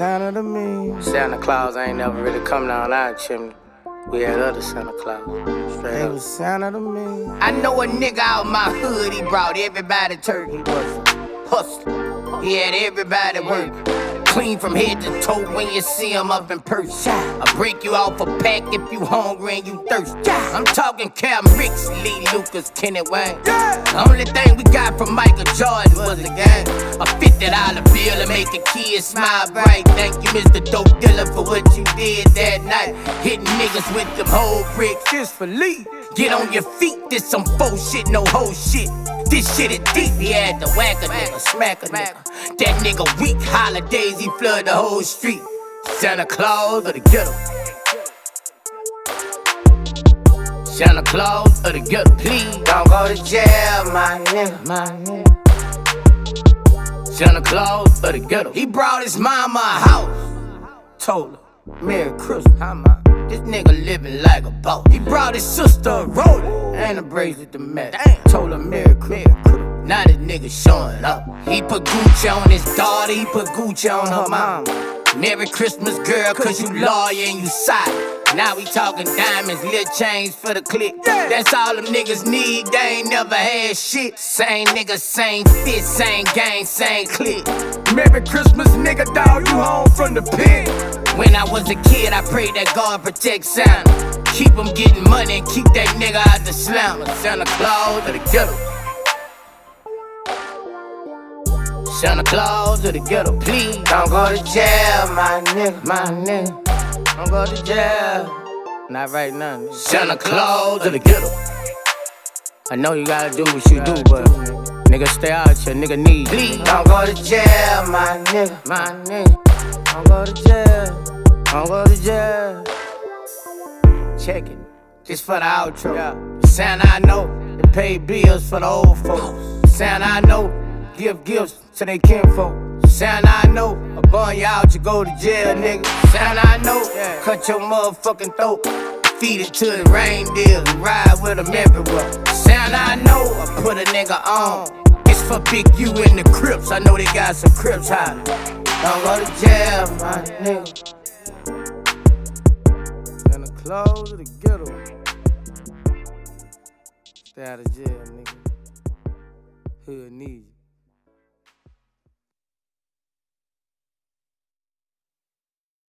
Santa to me. Santa Claus ain't never really come down our chimney. We had other Santa Claus. Straight They up. was Santa to me. I know a nigga out my hood, he brought everybody turkey. He was hustler. He had everybody work. Clean from head to toe when you see him up in person. I break you off a pack if you hungry and you thirsty. I'm talking Cam Ricks, Lee Lucas, Kenny Wayne. The only thing we got from Michael Jordan was a game. A fifty dollar bill to make a kid smile bright. Thank you, Mr. Dope Dealer, for what you did that night. Hitting niggas with them whole bricks. Just for Lee. Get on your feet, this some faux shit, no whole shit. This shit is deep, he had to whack a nigga, smack a nigga. That nigga weak, holidays, he flood the whole street. Santa Claus of the ghetto. Santa Claus of the ghetto, please don't go to jail, my nigga, my nigga. Santa Claus of the ghetto. He brought his mama a house. Told her, Merry Christmas. This nigga living like a boss. He brought his sister a roller and a bracelet to match. Told her Merry Christmas. Now this nigga showing up. He put Gucci on his daughter, he put Gucci on her mama. Merry Christmas, girl, cause you lawyer and you side. Now we talking diamonds, little chains for the click. That's all them niggas need, they ain't never had shit. Same nigga, same fit, same gang, same clique. Merry Christmas, nigga, dog. You home from the pit. When I was a kid, I prayed that God protect Santa. Keep him getting money and keep that nigga out the slammer. Santa Claus of the ghetto. Santa Claus of the ghetto, please don't go to jail, my nigga, my nigga. Don't go to jail. Not right now. Santa Claus of the ghetto. I know you gotta do what you do, but nigga, stay out here. Nigga need. Please don't go to jail, my nigga, my nigga. Don't go to jail. Don't go to jail. Check it. This for the outro. Santa I know, they pay bills for the old folks. Santa I know, give gifts to they kinfolk. Santa I know, a bun you out, you go to jail, nigga. Sound I know, cut your motherfucking throat. Feed it to the reindeer ride with them everywhere. Sound I know, I put a nigga on. It's for Big U in the Crips. I know they got some Crips high. Don't go to jail, my nigga. Santa Claus of the ghetto. Stay out of jail, nigga. Hood need you.